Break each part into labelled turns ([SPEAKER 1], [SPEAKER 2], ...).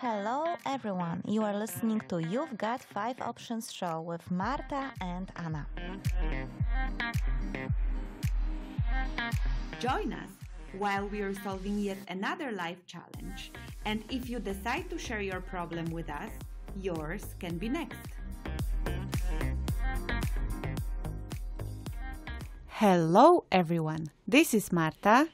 [SPEAKER 1] Hello, everyone. You are listening to You've Got Five Options show with Marta and Anna.
[SPEAKER 2] Join us while we are solving yet another life challenge. And if you decide to share your problem with us, yours can be next. Hello, everyone. This is Marta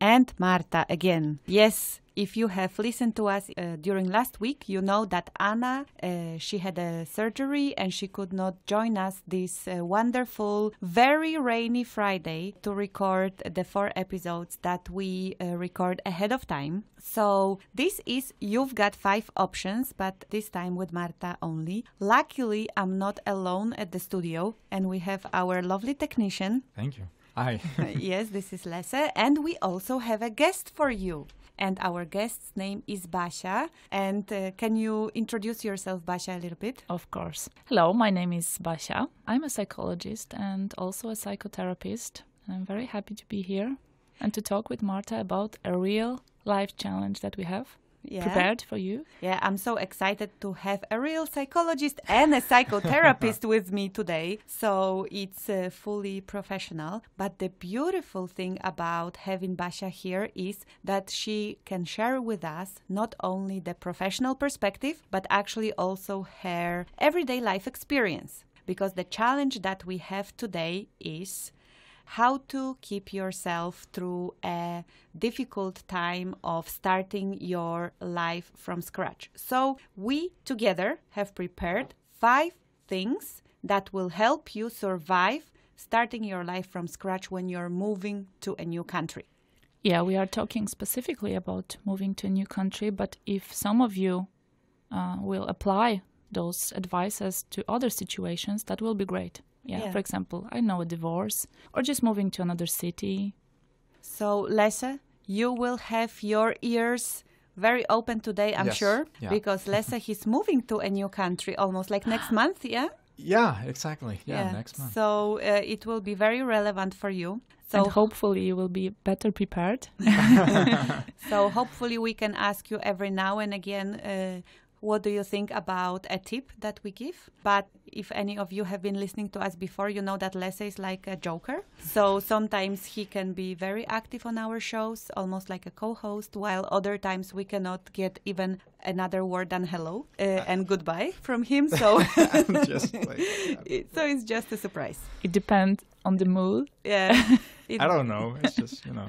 [SPEAKER 2] and Marta again. Yes, if you have listened to us uh, during last week, you know that Anna uh, she had a surgery and she could not join us this uh, wonderful, very rainy Friday to record the four episodes that we uh, record ahead of time. So this is you've got five options, but this time with Marta only. Luckily, I'm not alone at the studio, and we have our lovely technician.
[SPEAKER 3] Thank you. Hi.
[SPEAKER 2] yes, this is Lasse, and we also have a guest for you and our guest's name is Basia. And uh, can you introduce yourself, Basia, a little bit?
[SPEAKER 4] Of course. Hello, my name is Basia. I'm a psychologist and also a psychotherapist. And I'm very happy to be here and to talk with Marta about a real life challenge that we have yeah. prepared for you.
[SPEAKER 2] Yeah, I'm so excited to have a real psychologist and a psychotherapist with me today. So it's uh, fully professional. But the beautiful thing about having Basia here is that she can share with us not only the professional perspective, but actually also her everyday life experience. Because the challenge that we have today is how to keep yourself through a difficult time of starting your life from scratch. So, we together have prepared five things that will help you survive starting your life from scratch when you're moving to a new country.
[SPEAKER 4] Yeah, we are talking specifically about moving to a new country, but if some of you uh, will apply those advices to other situations, that will be great. Yeah, yeah. For example, I know a divorce or just moving to another city.
[SPEAKER 2] So, Lasse, you will have your ears very open today, I'm
[SPEAKER 3] yes.
[SPEAKER 2] sure,
[SPEAKER 3] yeah.
[SPEAKER 2] because Lasse he's moving to a new country almost like next month, yeah?
[SPEAKER 3] Yeah, exactly. Yeah, yeah. next month.
[SPEAKER 2] So uh, it will be very relevant for you.
[SPEAKER 4] So and hopefully you will be better prepared.
[SPEAKER 2] so hopefully we can ask you every now and again uh, what do you think about a tip that we give? But if any of you have been listening to us before, you know that Lasse is like a joker. So sometimes he can be very active on our shows, almost like a co host, while other times we cannot get even another word than hello uh, and goodbye from him. So,
[SPEAKER 3] just like,
[SPEAKER 2] so it's just a surprise.
[SPEAKER 4] It depends on the mood.
[SPEAKER 2] Yeah.
[SPEAKER 3] I don't know. It's just, you know.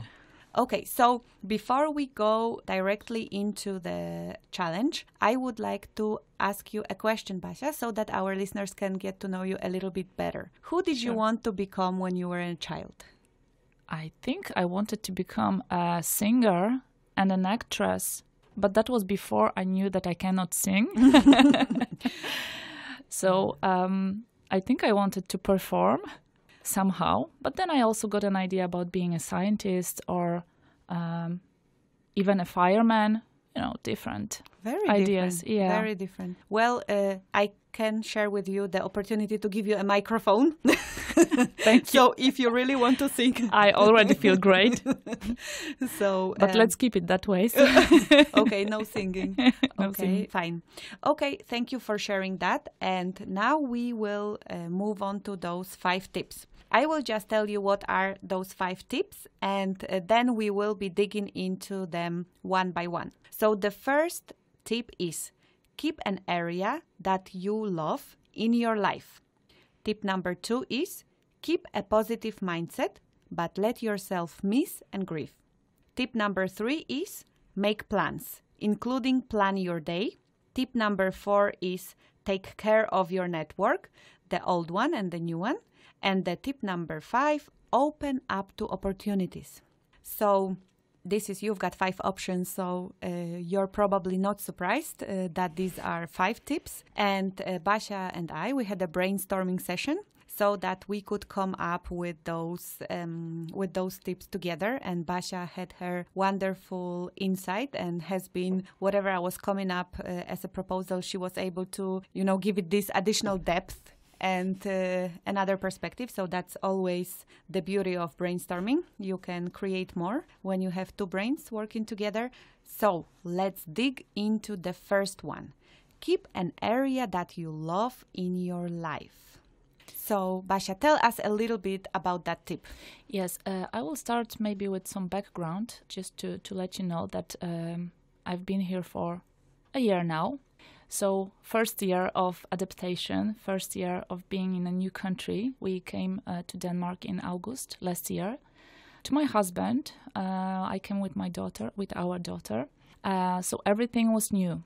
[SPEAKER 2] Okay, so before we go directly into the challenge, I would like to ask you a question, Basia, so that our listeners can get to know you a little bit better. Who did sure. you want to become when you were a child?
[SPEAKER 4] I think I wanted to become a singer and an actress, but that was before I knew that I cannot sing. so um, I think I wanted to perform somehow. But then I also got an idea about being a scientist or um, even a fireman. You know, different
[SPEAKER 2] very
[SPEAKER 4] ideas.
[SPEAKER 2] Different.
[SPEAKER 4] Yeah,
[SPEAKER 2] very different. Well, uh, I can share with you the opportunity to give you a microphone.
[SPEAKER 4] Thank you.
[SPEAKER 2] So if you really want to sing,
[SPEAKER 4] I already feel great.
[SPEAKER 2] so,
[SPEAKER 4] but um, let's keep it that way.
[SPEAKER 2] So. okay, no singing.
[SPEAKER 4] no
[SPEAKER 2] okay,
[SPEAKER 4] singing.
[SPEAKER 2] fine. Okay, thank you for sharing that. And now we will uh, move on to those five tips. I will just tell you what are those five tips, and uh, then we will be digging into them one by one. So, the first tip is keep an area that you love in your life. Tip number two is keep a positive mindset, but let yourself miss and grieve. Tip number three is make plans, including plan your day. Tip number four is take care of your network, the old one and the new one. And the tip number five open up to opportunities. So, this is you've got five options, so uh, you're probably not surprised uh, that these are five tips. And uh, Basia and I, we had a brainstorming session so that we could come up with those um, with those tips together. And Basia had her wonderful insight and has been whatever I was coming up uh, as a proposal, she was able to you know give it this additional depth and uh, another perspective. So that's always the beauty of brainstorming. You can create more when you have two brains working together. So let's dig into the first one. Keep an area that you love in your life. So, Basia, tell us a little bit about that tip.
[SPEAKER 4] Yes, uh, I will start maybe with some background just to, to let you know that um, I've been here for a year now. So, first year of adaptation, first year of being in a new country. We came uh, to Denmark in August last year. To my husband, uh, I came with my daughter, with our daughter. Uh, so everything was new.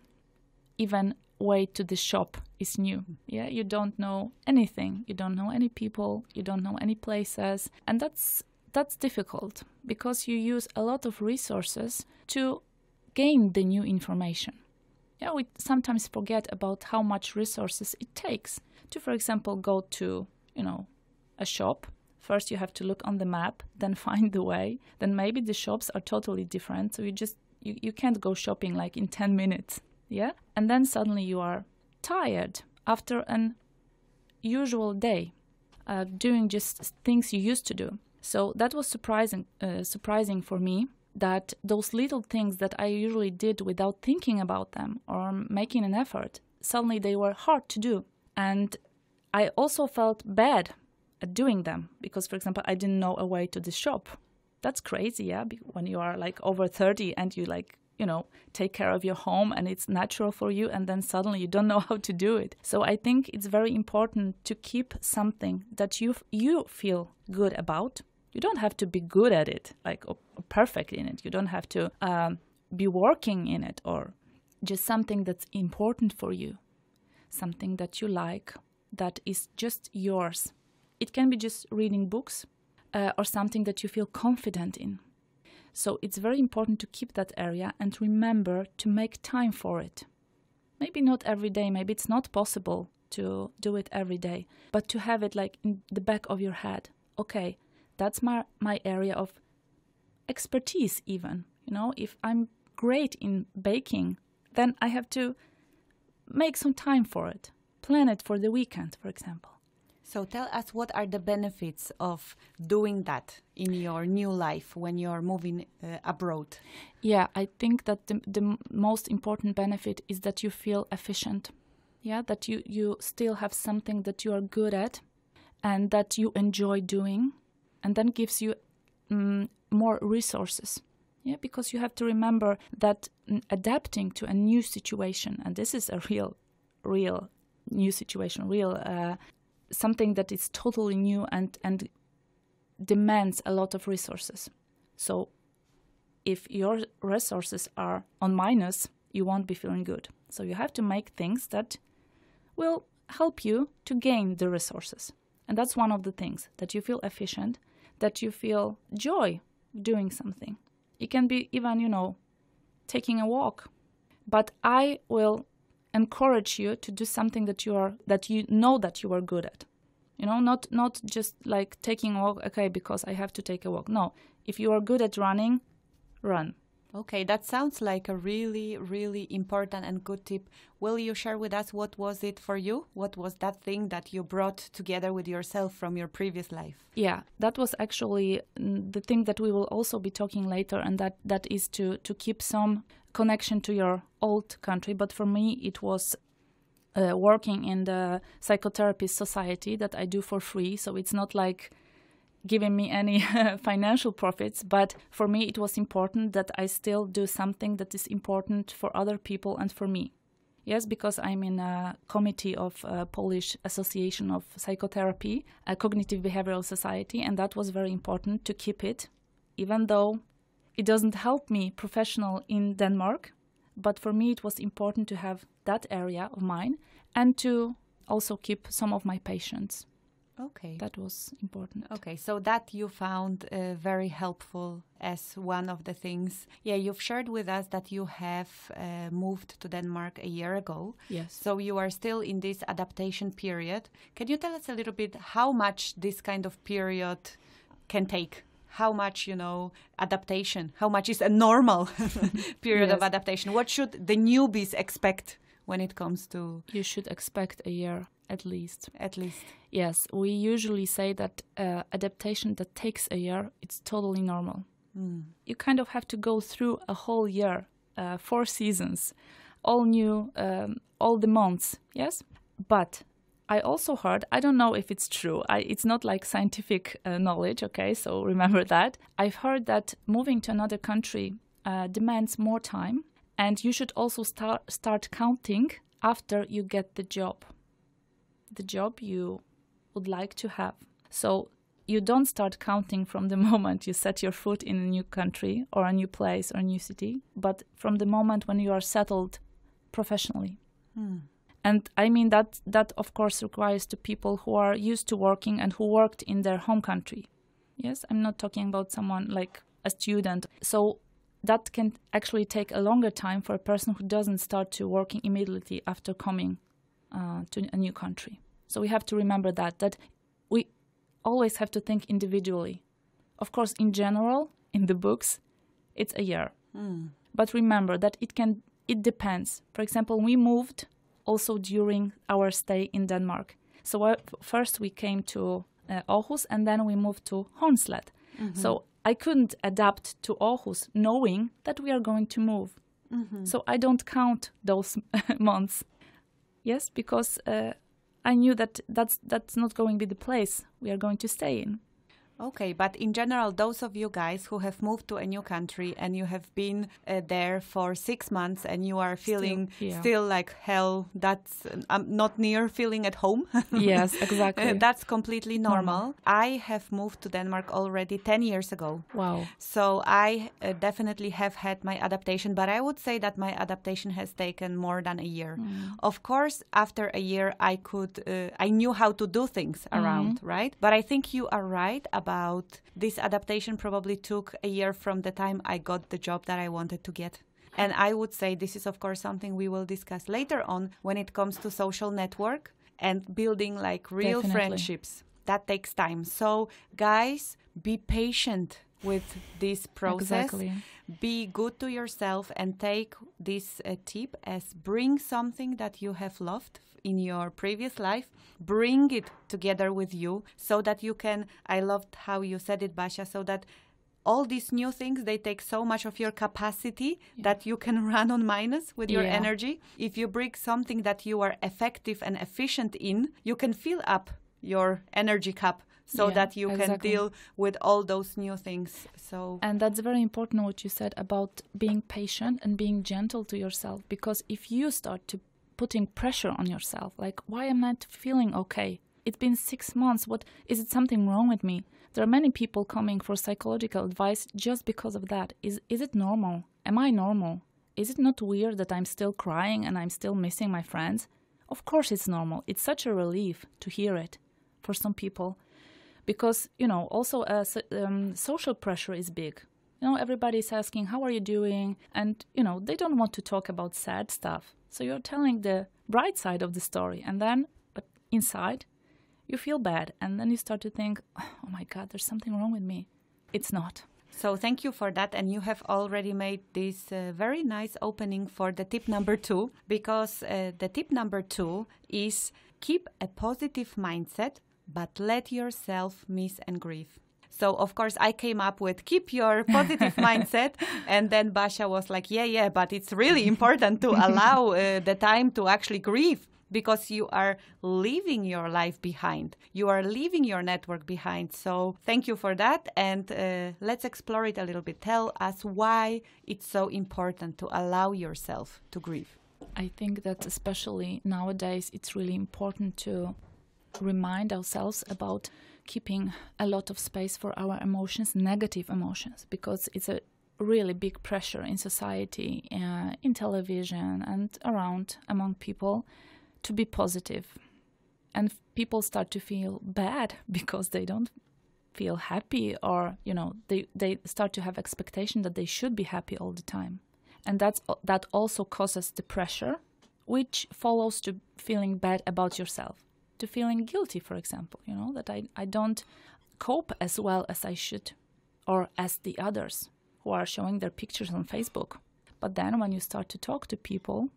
[SPEAKER 4] Even way to the shop is new. Yeah, you don't know anything. You don't know any people. You don't know any places, and that's that's difficult because you use a lot of resources to gain the new information. Yeah, we sometimes forget about how much resources it takes. To, for example, go to you know a shop. First, you have to look on the map, then find the way. Then maybe the shops are totally different, so you just you, you can't go shopping like in 10 minutes. Yeah? And then suddenly you are tired after an usual day uh, doing just things you used to do. So that was surprising uh, surprising for me that those little things that i usually did without thinking about them or making an effort suddenly they were hard to do. And i also felt bad at doing them because for example i didn't know a way to the shop. That's crazy yeah when you are like over 30 and you like you know take care of your home and it's natural for you and then suddenly you don't know how to do it. So i think it's very important to keep something that you you feel good about you don't have to be good at it like or, perfect in it you don't have to um, be working in it or just something that's important for you something that you like that is just yours it can be just reading books uh, or something that you feel confident in so it's very important to keep that area and remember to make time for it. Maybe not every day, maybe it's not possible to do it every day, but to have it like in the back of your head. Okay, that's my, my area of expertise, even. You know, if I'm great in baking, then I have to make some time for it. Plan it for the weekend, for example.
[SPEAKER 2] So tell us what are the benefits of doing that in your new life when you're moving uh, abroad?
[SPEAKER 4] Yeah, I think that the, the most important benefit is that you feel efficient. Yeah, that you, you still have something that you are good at and that you enjoy doing, and then gives you um, more resources. Yeah, because you have to remember that adapting to a new situation, and this is a real, real new situation, real uh, something that is totally new and and demands a lot of resources. So if your resources are on minus, you won't be feeling good. So you have to make things that will help you to gain the resources. And that's one of the things that you feel efficient, that you feel joy doing something. It can be even, you know, taking a walk. But I will encourage you to do something that you are that you know that you are good at you know not not just like taking a walk okay because i have to take a walk no if you are good at running run
[SPEAKER 2] okay that sounds like a really really important and good tip. Will you share with us what was it for you? What was that thing that you brought together with yourself from your previous life?
[SPEAKER 4] Yeah that was actually mm, the thing that we will also be talking later and that that is to to keep some connection to your old country. But for me it was uh, working in the psychotherapy society that I do for free. So it's not like giving me any financial profits, but for me it was important that I still do something that is important for other people and for me. Yes, because I'm in a committee of Polish Association of Psychotherapy, a cognitive behavioral society, and that was very important to keep it, even though it doesn't help me professional in Denmark but for me, it was important to have that area of mine and to also keep some of my patients.
[SPEAKER 2] Okay.
[SPEAKER 4] That was important.
[SPEAKER 2] Okay, so that you found uh, very helpful as one of the things. Yeah, you've shared with us that you have uh, moved to Denmark a year ago.
[SPEAKER 4] Yes.
[SPEAKER 2] So you are still in this adaptation period. Can you tell us a little bit how much this kind of period can take? how much you know adaptation how much is a normal period yes. of adaptation what should the newbies expect when it comes to.
[SPEAKER 4] You should expect a year at least.
[SPEAKER 2] At least.
[SPEAKER 4] Yes, we usually say that uh, adaptation that takes a year, it's totally normal. Mm. You kind of have to go through a whole year, uh, four seasons, all new, um, all the months, yes? But I also heard, I don't know if it's true, I, it's not like scientific uh, knowledge, okay, so remember that. I've heard that moving to another country uh, demands more time, and you should also start, start counting after you get the job, the job you would like to have. So you don't start counting from the moment you set your foot in a new country or a new place or a new city, but from the moment when you are settled professionally. Hmm. And I mean that that of course requires to people who are used to working and who worked in their home country. Yes, I'm not talking about someone like a student. So that can actually take a longer time for a person who doesn't start to working immediately after coming uh, to a new country. So we have to remember that that we always have to think individually. Of course, in general, in the books, it's a year. Mm. But remember that it can it depends. For example, we moved also during our stay in Denmark. So uh, first we came to uh, Aarhus and then we moved to Hornslet. Mm-hmm. So I couldn't adapt to Aarhus knowing that we are going to move. Mm-hmm. So I don't count those months. Yes, because uh, I knew that that's that's not going to be the place we are going to stay in.
[SPEAKER 2] Okay, but in general, those of you guys who have moved to a new country and you have been uh, there for six months and you are feeling still, yeah. still like hell, that's um, not near feeling at home.
[SPEAKER 4] yes, exactly. uh,
[SPEAKER 2] that's completely normal. I have moved to Denmark already 10 years ago.
[SPEAKER 4] Wow.
[SPEAKER 2] So I uh, definitely have had my adaptation, but I would say that my adaptation has taken more than a year. Mm. Of course, after a year, I could, uh, I knew how to do things around, mm. right? But I think you are right about this adaptation probably took a year from the time I got the job that I wanted to get. And I would say this is, of course, something we will discuss later on when it comes to social network and building like real Definitely. friendships. That takes time. So, guys, be patient with this process.
[SPEAKER 4] Exactly.
[SPEAKER 2] Be good to yourself and take this uh, tip as bring something that you have loved in your previous life, bring it together with you so that you can. I loved how you said it, Basia, so that all these new things they take so much of your capacity yeah. that you can run on minus with your yeah. energy if you bring something that you are effective and efficient in you can fill up your energy cup so yeah, that you exactly. can deal with all those new things so
[SPEAKER 4] and that's very important what you said about being patient and being gentle to yourself because if you start to putting pressure on yourself. Like, why am I not feeling okay? It's been six months. What is it something wrong with me? There are many people coming for psychological advice just because of that. Is is it normal? Am I normal? Is it not weird that I'm still crying and I'm still missing my friends? Of course it's normal. It's such a relief to hear it for some people. Because, you know, also uh, um, social pressure is big. You know, everybody's asking, How are you doing? And, you know, they don't want to talk about sad stuff. So you're telling the bright side of the story, and then, but inside, you feel bad, and then you start to think, oh my God, there's something wrong with me. It's not.
[SPEAKER 2] So thank you for that, and you have already made this uh, very nice opening for the tip number two, because uh, the tip number two is keep a positive mindset, but let yourself miss and grieve. So of course I came up with keep your positive mindset, and then Basia was like, yeah, yeah, but it's really important to allow uh, the time to actually grieve because you are leaving your life behind. You are leaving your network behind. So thank you for that. And uh, let's explore it a little bit. Tell us why it's so important to allow yourself to grieve.
[SPEAKER 4] I think that especially nowadays, it's really important to remind ourselves about keeping a lot of space for our emotions, negative emotions, because it's a really big pressure in society, uh, in television, and around among people to be positive. And people start to feel bad because they don't feel happy or you know they, they start to have expectation that they should be happy all the time and that's that also causes the pressure which follows to feeling bad about yourself to feeling guilty, for example, you know, that I, I don't cope as well as I should or as the others who are showing their pictures on Facebook. But then when you start to talk to people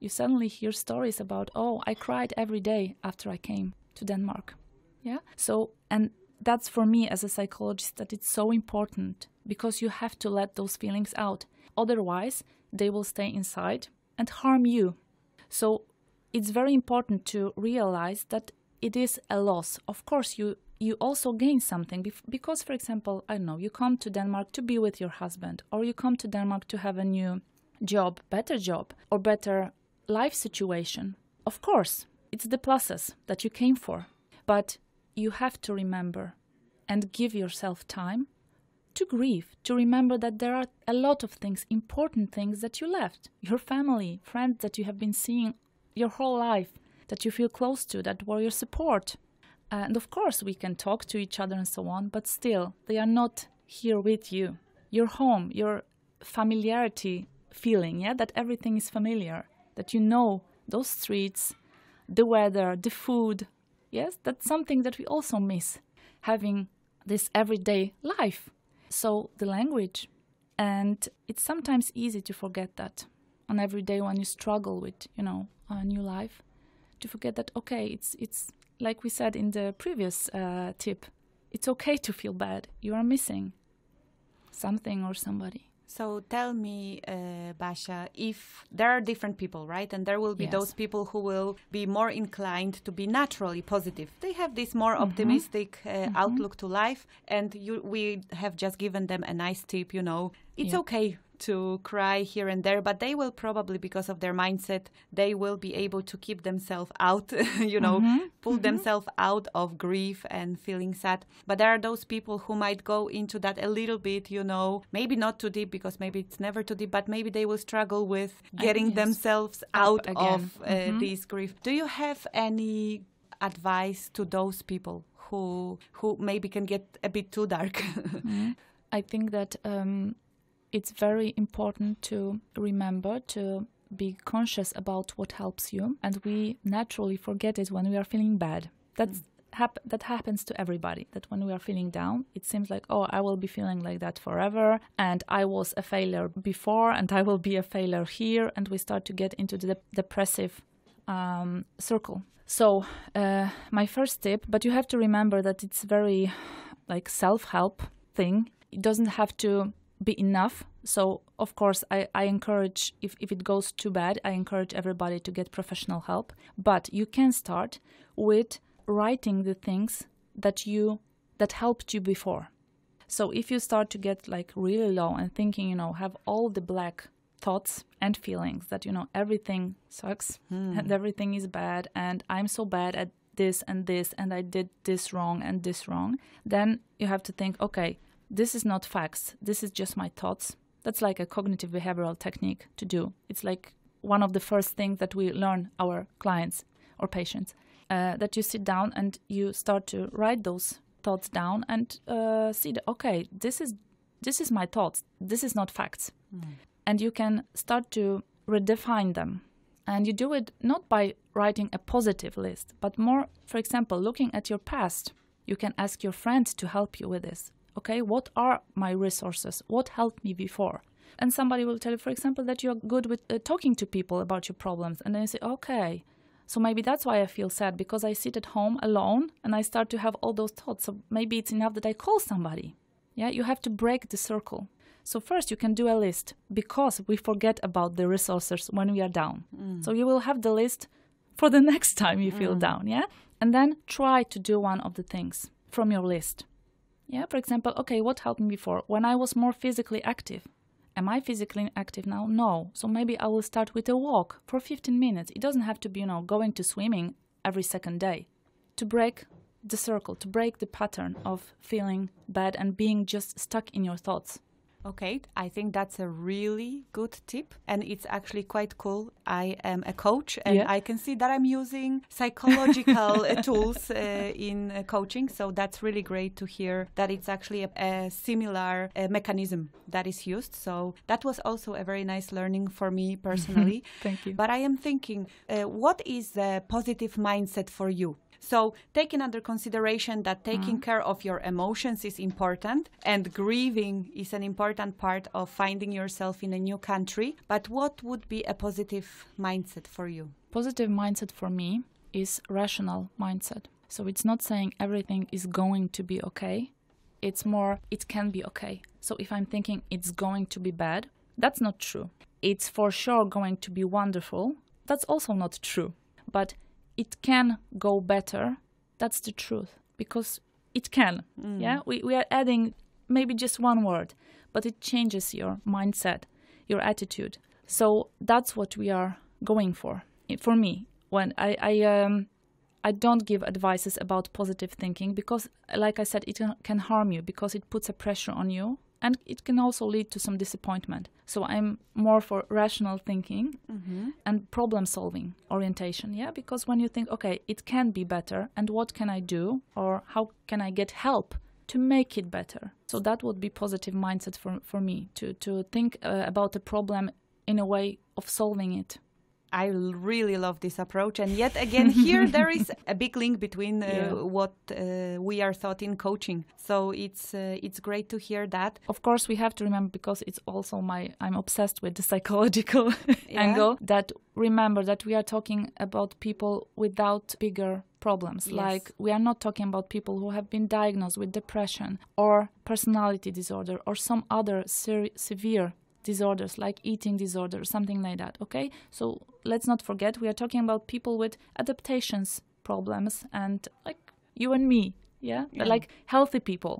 [SPEAKER 4] you suddenly hear stories about, oh, I cried every day after I came to Denmark. Yeah. So, and that's for me as a psychologist that it's so important because you have to let those feelings out. Otherwise, they will stay inside and harm you. So, it's very important to realize that it is a loss. Of course, you you also gain something because, for example, I don't know, you come to Denmark to be with your husband, or you come to Denmark to have a new job, better job, or better life situation. Of course, it's the pluses that you came for, but you have to remember and give yourself time to grieve, to remember that there are a lot of things, important things that you left your family, friends that you have been seeing your whole life, that you feel close to, that were your support. And of course, we can talk to each other and so on, but still, they are not here with you. Your home, your familiarity feeling, yeah, that everything is familiar, that you know those streets, the weather, the food. Yes, that's something that we also miss having this everyday life. So the language, and it's sometimes easy to forget that on every day when you struggle with, you know, a new life, to forget that okay, it's it's like we said in the previous uh, tip, it's okay to feel bad. You are missing something or somebody.
[SPEAKER 2] So tell me, uh, Basia, if there are different people, right? And there will be yes. those people who will be more inclined to be naturally positive. They have this more mm-hmm. optimistic uh, mm-hmm. outlook to life, and you, we have just given them a nice tip. You know, it's yep. okay to cry here and there, but they will probably, because of their mindset, they will be able to keep themselves out, you know, mm-hmm. pull mm-hmm. themselves out of grief and feeling sad. But there are those people who might go into that a little bit, you know, maybe not too deep because maybe it's never too deep, but maybe they will struggle with getting themselves out of uh, mm-hmm. this grief. Do you have any advice to those people who who maybe can get a bit too dark?
[SPEAKER 4] Mm-hmm. I think that um, it's very important to remember to be conscious about what helps you and we naturally forget it when we are feeling bad. That's mm. hap- that happens to everybody that when we are feeling down it seems like oh i will be feeling like that forever and i was a failure before and i will be a failure here and we start to get into the depressive um, circle. So uh, my first tip but you have to remember that it's very like self-help thing. It doesn't have to be enough. So, of course, I, I encourage, if, if it goes too bad, I encourage everybody to get professional help. But you can start with writing the things that you that helped you before. So if you start to get like really low and thinking, you know, have all the black thoughts and feelings that you know everything sucks hmm. and everything is bad and I'm so bad at this and this and I did this wrong and this wrong, then you have to think, okay, this is not facts. This is just my thoughts. That's like a cognitive behavioral technique to do. It's like one of the first things that we learn our clients or patients. Uh, that you sit down and you start to write those thoughts down and uh, see that okay, this is this is my thoughts. This is not facts, mm. and you can start to redefine them. And you do it not by writing a positive list, but more, for example, looking at your past. You can ask your friends to help you with this okay what are my resources? What helped me before? And somebody will tell you for example that you're good with uh, talking to people about your problems. And then you say okay. So maybe that's why i feel sad because i sit at home alone and i start to have all those thoughts so maybe it's enough that i call somebody. Yeah you have to break the circle. So first you can do a list because we forget about the resources when we are down. Mm. so you will have the list for the next time you feel mm. down yeah? And then try to do one of the things from your list yeah, for example, okay, what helped me before? When I was more physically active. Am I physically active now? No. So maybe I will start with a walk for 15 minutes. It doesn't have to be, you know, going to swimming every second day. To break the circle, to break the pattern of feeling bad and being just stuck in your thoughts.
[SPEAKER 2] Okay, I think that's a really good tip, and it's actually quite cool. I am a coach, and yeah. I can see that I'm using psychological uh, tools uh, in uh, coaching. So that's really great to hear that it's actually a, a similar uh, mechanism that is used. So that was also a very nice learning for me personally.
[SPEAKER 4] Thank you.
[SPEAKER 2] But I am thinking, uh, what is the positive mindset for you? So, taking under consideration that taking mm. care of your emotions is important and grieving is an important part of finding yourself in a new country, but what would be a positive mindset for you?
[SPEAKER 4] Positive mindset for me is rational mindset. So it's not saying everything is going to be okay. It's more it can be okay. So if I'm thinking it's going to be bad, that's not true. It's for sure going to be wonderful. That's also not true. But it can go better. That's the truth because it can. Mm. Yeah, we, we are adding maybe just one word, but it changes your mindset, your attitude. So that's what we are going for. For me, when I, I um I don't give advices about positive thinking because, like I said, it can harm you because it puts a pressure on you and it can also lead to some disappointment. So I'm more for rational thinking mm-hmm. and problem solving orientation. Yeah, because when you think, okay, it can be better, and what can I do, or how can I get help to make it better? So that would be positive mindset for for me to to think uh, about a problem in a way of solving it.
[SPEAKER 2] I really love this approach. And yet again, here there is a big link between uh, yeah. what uh, we are taught in coaching. So it's uh, it's great to hear that.
[SPEAKER 4] Of course, we have to remember because it's also my I'm obsessed with the psychological yeah. angle. That remember that we are talking about people without bigger problems. Yes. Like we are not talking about people who have been diagnosed with depression or personality disorder or some other severe disorders like eating disorder, something like that. Okay, so let's not forget we are talking about people with adaptations problems and like you and me, yeah, yeah. like healthy people.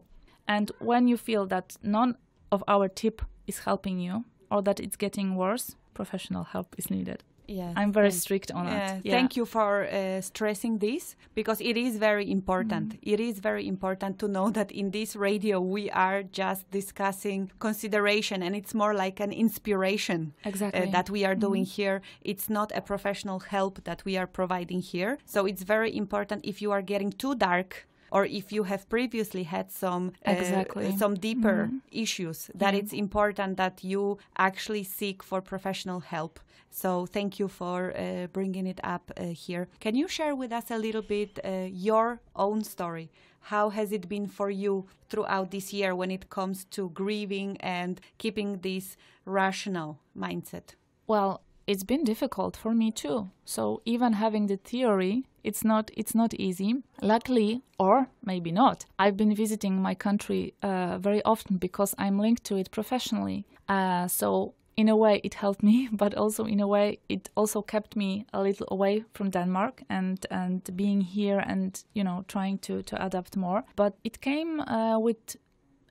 [SPEAKER 4] And when you feel that none of our tip is helping you or that it's getting worse, professional help is needed yeah i'm very strict on
[SPEAKER 2] it yeah. thank you for uh, stressing this because it is very important mm. it is very important to know that in this radio we are just discussing consideration and it's more like an inspiration
[SPEAKER 4] uh, exactly.
[SPEAKER 2] uh, that we are doing mm. here it's not a professional help that we are providing here so it's very important if you are getting too dark or if you have previously had some
[SPEAKER 4] uh, exactly.
[SPEAKER 2] some deeper mm-hmm. issues that yeah. it's important that you actually seek for professional help so thank you for uh, bringing it up uh, here can you share with us a little bit uh, your own story how has it been for you throughout this year when it comes to grieving and keeping this rational mindset
[SPEAKER 4] well it's been difficult for me too. So even having the theory, it's not it's not easy. Luckily, or maybe not, I've been visiting my country uh, very often because I'm linked to it professionally. Uh, so in a way, it helped me, but also in a way, it also kept me a little away from Denmark and and being here and you know trying to to adapt more. But it came uh, with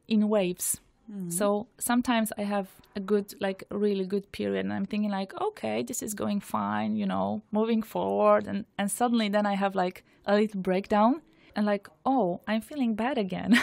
[SPEAKER 4] in waves Mm-hmm. So sometimes I have a good, like really good period, and I'm thinking like, okay, this is going fine, you know, moving forward, and and suddenly then I have like a little breakdown, and like, oh, I'm feeling bad again.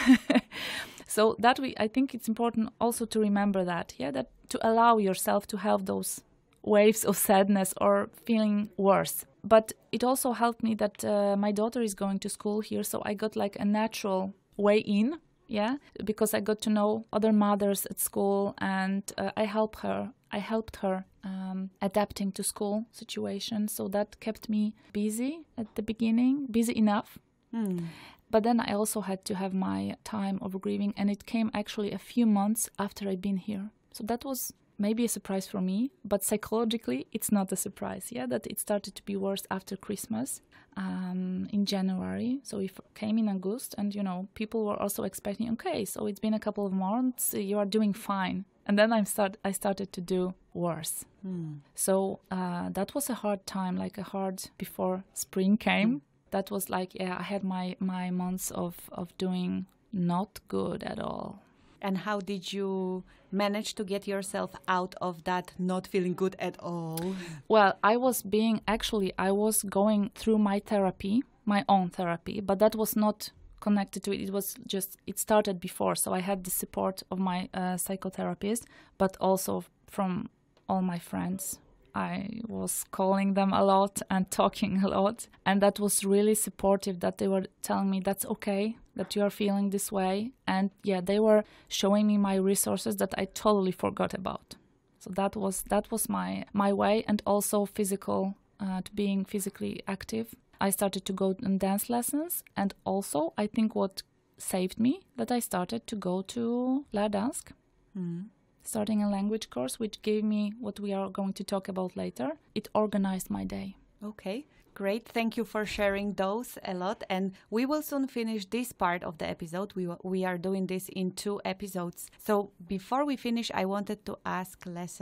[SPEAKER 4] so that we, I think it's important also to remember that, yeah, that to allow yourself to have those waves of sadness or feeling worse. But it also helped me that uh, my daughter is going to school here, so I got like a natural way in yeah? Because i got to know other mothers at school and uh, i helped her i helped her um, adapting to school situation. So that kept me busy at the beginning busy enough. Mm. but then i also had to have my time of grieving and it came actually a few months after i'd been here. So that was maybe a surprise for me, but psychologically, it's not a surprise. Yeah, that it started to be worse after Christmas um, in January. So it came in August, and you know, people were also expecting, okay, so it's been a couple of months, you are doing fine. And then I start, I started to do worse. Mm. So uh, that was a hard time, like a hard before spring came. Mm. That was like, yeah, I had my my months of of doing not good at all
[SPEAKER 2] and how did you manage to get yourself out of that not feeling good at all?
[SPEAKER 4] Well, I was being actually, I was going through my therapy, my own therapy, but that was not connected to it. It was just, it started before. So I had the support of my uh, psychotherapist, but also from all my friends I was calling them a lot and talking a lot. And that was really supportive that they were telling me that's okay, that you are feeling this way. And yeah, they were showing me my resources that I totally forgot about. So that was that was my my way and also physical uh, to being physically active. I started to go on dance lessons, and also I think what saved me that I started to go to LærDansk, mm. starting a language course, which gave me what we are going to talk about later. It organized my day.
[SPEAKER 2] Okay. Great. Thank you for sharing those a lot. And we will soon finish this part of the episode. We, we are doing this in two episodes. So before we finish, I wanted to ask Lasse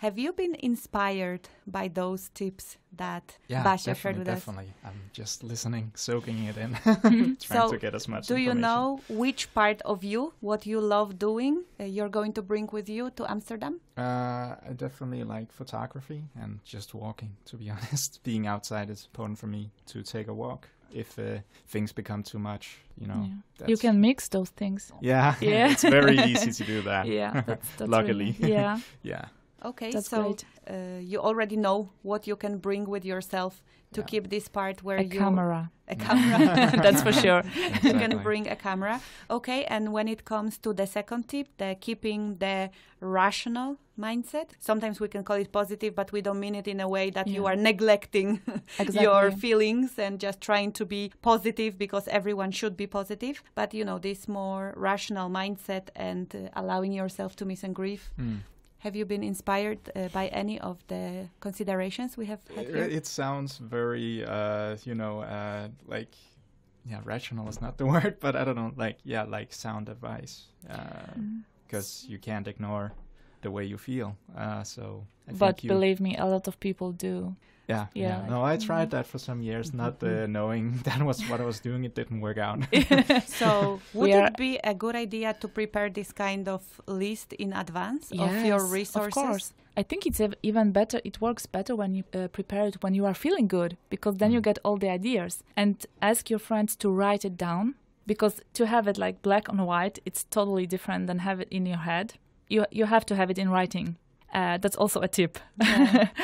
[SPEAKER 2] have you been inspired by those tips that
[SPEAKER 3] yeah,
[SPEAKER 2] Basia shared with
[SPEAKER 3] definitely.
[SPEAKER 2] us?
[SPEAKER 3] Definitely. I'm just listening, soaking it in, trying
[SPEAKER 2] so
[SPEAKER 3] to get as much
[SPEAKER 2] Do you know which part of you, what you love doing, uh, you're going to bring with you to Amsterdam?
[SPEAKER 3] Uh, I definitely like photography and just walking, to be honest. Being outside is important for me to take a walk if uh, things become too much, you know.
[SPEAKER 4] Yeah. You can mix those things.
[SPEAKER 3] Yeah, yeah. it's very easy to do that.
[SPEAKER 4] Yeah, that's, that's
[SPEAKER 3] luckily.
[SPEAKER 4] Really, yeah,
[SPEAKER 3] yeah.
[SPEAKER 2] Okay,
[SPEAKER 4] That's
[SPEAKER 2] so uh, you already know what you can bring with yourself to yeah. keep this part where
[SPEAKER 4] a
[SPEAKER 2] you
[SPEAKER 4] camera.
[SPEAKER 2] A camera.
[SPEAKER 4] That's for sure.
[SPEAKER 2] Exactly. you can bring a camera. Okay, and when it comes to the second tip, the keeping the rational mindset. Sometimes we can call it positive, but we don't mean it in a way that yeah. you are neglecting
[SPEAKER 4] exactly.
[SPEAKER 2] your feelings and just trying to be positive because everyone should be positive. But you know, this more rational mindset and uh, allowing yourself to miss and grieve. Mm have you been inspired uh, by any of the considerations we have had here?
[SPEAKER 3] It sounds very, uh, you know, uh, like, yeah, rational is not the word, but I don't know, like, yeah, like sound advice, because mm. you can't ignore the way you feel. Uh, so, I
[SPEAKER 4] but believe me, a lot of people do.
[SPEAKER 3] Yeah, yeah. yeah. No, I tried mm-hmm. that for some years, not uh, knowing that was what I was doing. It didn't work out.
[SPEAKER 2] so, would it be a good idea to prepare this kind of list in advance
[SPEAKER 4] yes,
[SPEAKER 2] of your resources?
[SPEAKER 4] Of course. I think it's even better. It works better when you uh, prepare it when you are feeling good, because then mm. you get all the ideas. And ask your friends to write it down, because to have it like black on white, it's totally different than have it in your head. You you have to have it in writing. Uh, that's also a tip. Yeah.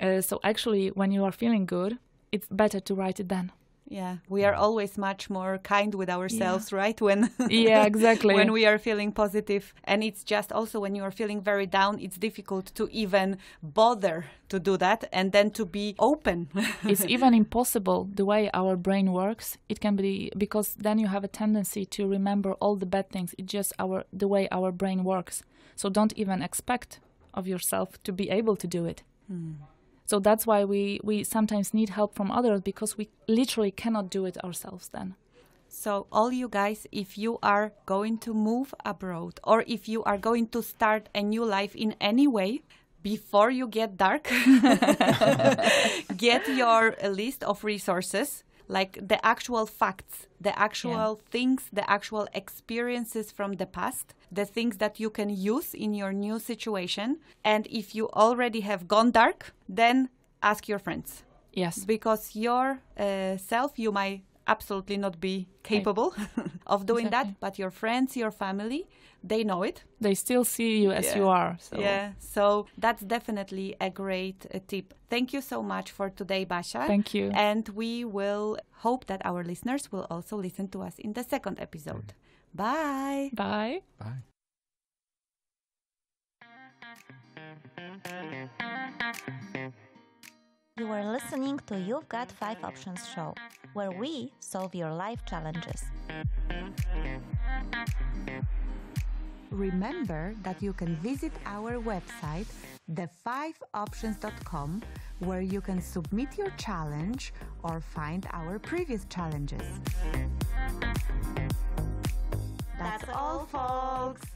[SPEAKER 4] Uh, so actually, when you are feeling good, it's better to write it down.
[SPEAKER 2] Yeah, we are always much more kind with ourselves, yeah. right? When
[SPEAKER 4] yeah, exactly.
[SPEAKER 2] when we are feeling positive, and it's just also when you are feeling very down, it's difficult to even bother to do that, and then to be open.
[SPEAKER 4] it's even impossible the way our brain works. It can be because then you have a tendency to remember all the bad things. It's just our the way our brain works. So don't even expect of yourself to be able to do it. Hmm. So that's why we, we sometimes need help from others because we literally cannot do it ourselves then.
[SPEAKER 2] So, all you guys, if you are going to move abroad or if you are going to start a new life in any way, before you get dark, get your list of resources like the actual facts, the actual yeah. things, the actual experiences from the past, the things that you can use in your new situation. And if you already have gone dark, then ask your friends.
[SPEAKER 4] Yes.
[SPEAKER 2] Because your uh, self, you might absolutely not be capable of doing exactly. that, but your friends, your family, they know it.
[SPEAKER 4] They still see you as
[SPEAKER 2] yeah.
[SPEAKER 4] you are.
[SPEAKER 2] So. Yeah, so that's definitely a great uh, tip. Thank you so much for today, Basia
[SPEAKER 4] Thank you.
[SPEAKER 2] And we will hope that our listeners will also listen to us in the second episode. Mm. Bye.
[SPEAKER 4] Bye.
[SPEAKER 3] Bye.
[SPEAKER 1] You are listening to You've Got 5 Options show, where we solve your life challenges.
[SPEAKER 2] Remember that you can visit our website, the5options.com, where you can submit your challenge or find our previous challenges. That's all, folks.